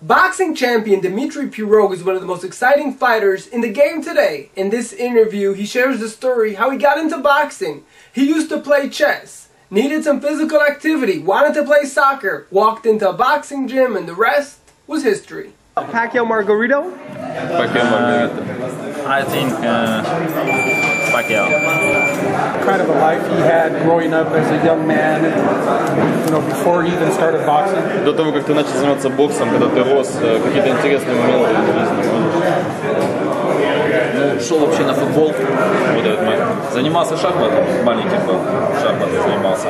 Boxing champion Dmitry Pirog is one of the most exciting fighters in the game today. In this interview, he shares the story how he got into boxing. He used to play chess, needed some physical activity, wanted to play soccer, walked into a boxing gym, and the rest was history. Pacquiao Margarito? Pacquiao Margarito. I think uh, Pacquiao. Kind of a life he had growing up as a young man, you know, before he even started boxing. До того, как ты начал заниматься боксом, когда ты рос, э, какие-то интересные моменты в жизни Помнишь? Ну, шел вообще на футбол. Вот этот момент. Занимался шахматом, маленьким был, шахматы занимался.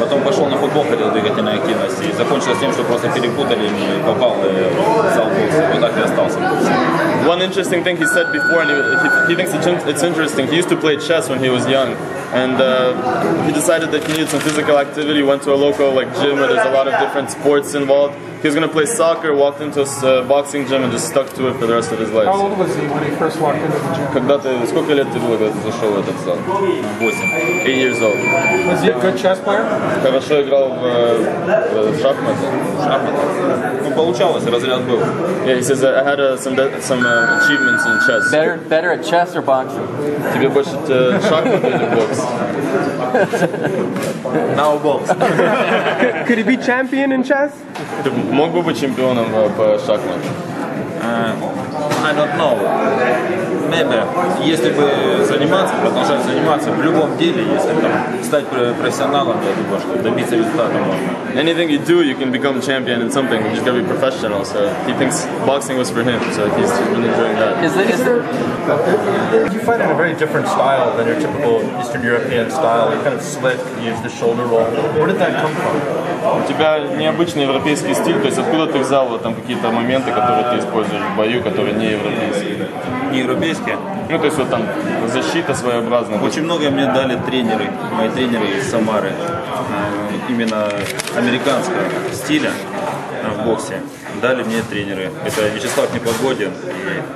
Потом пошел на футбол, ходил двигательной активности. И закончилось тем, что просто перепутали, и попал в зал бокса. Вот так и остался. One interesting thing he said before, and he, he, he thinks it's interesting, he used to play chess when he was young. And uh, he decided that he needed some physical activity, went to a local like gym where there's a lot of different sports involved. He was going to play soccer, walked into a uh, boxing gym and just stuck to it for the rest of his life. How old was he when he first walked into the gym? Когда ты, сколько лет тебе было, когда ты зашел в этот зал? Восемь. Eight years old. Was he a good chess player? Хорошо играл в, в шахматы. Шахматы. Ну, получалось, разряд был. Yeah, he says I had uh, some some uh, achievements in chess. Better, better at chess or boxing? Тебе больше э, шахматы или бокс? Now box. Could he be champion in chess? Ты мог бы быть чемпионом по шахматам? I don't know. Maybe. Если бы заниматься, продолжать заниматься в любом деле, если там стать профессионалом, я думаю, что добиться результата можно. Anything you do, you can become champion in something. You just gotta be professional. So he thinks boxing was for him. So he's really enjoying that. Is, there, is there, You fight in a very different style than your typical Eastern European style. You kind of slick, you use the shoulder roll. Where did that come from? У тебя необычный европейский стиль, то есть откуда ты взял вот там какие-то моменты, которые ты используешь в бою, которые не европейские? Не европейские. Ну, то есть вот там защита своеобразная. Очень много мне дали тренеры, мои тренеры из Самары, э, именно американского стиля э, в боксе. Дали мне тренеры. Это Вячеслав Непогодин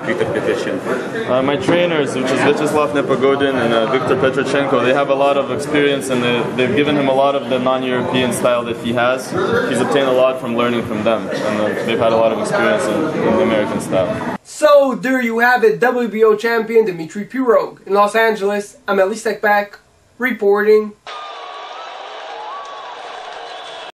и Виктор Петроченко. Uh, my trainers, which is Vyacheslav Nepogodin and uh, Viktor Petrochenko, they have a lot of experience and they, they've given him a lot of the non-European style that he has. He's obtained a lot from learning from them, and uh, they've had a lot of experience in, in the American style. So there you have it, WBO champion Dmitry Pirog. In Los Angeles, I'm Elie Seckbach, reporting.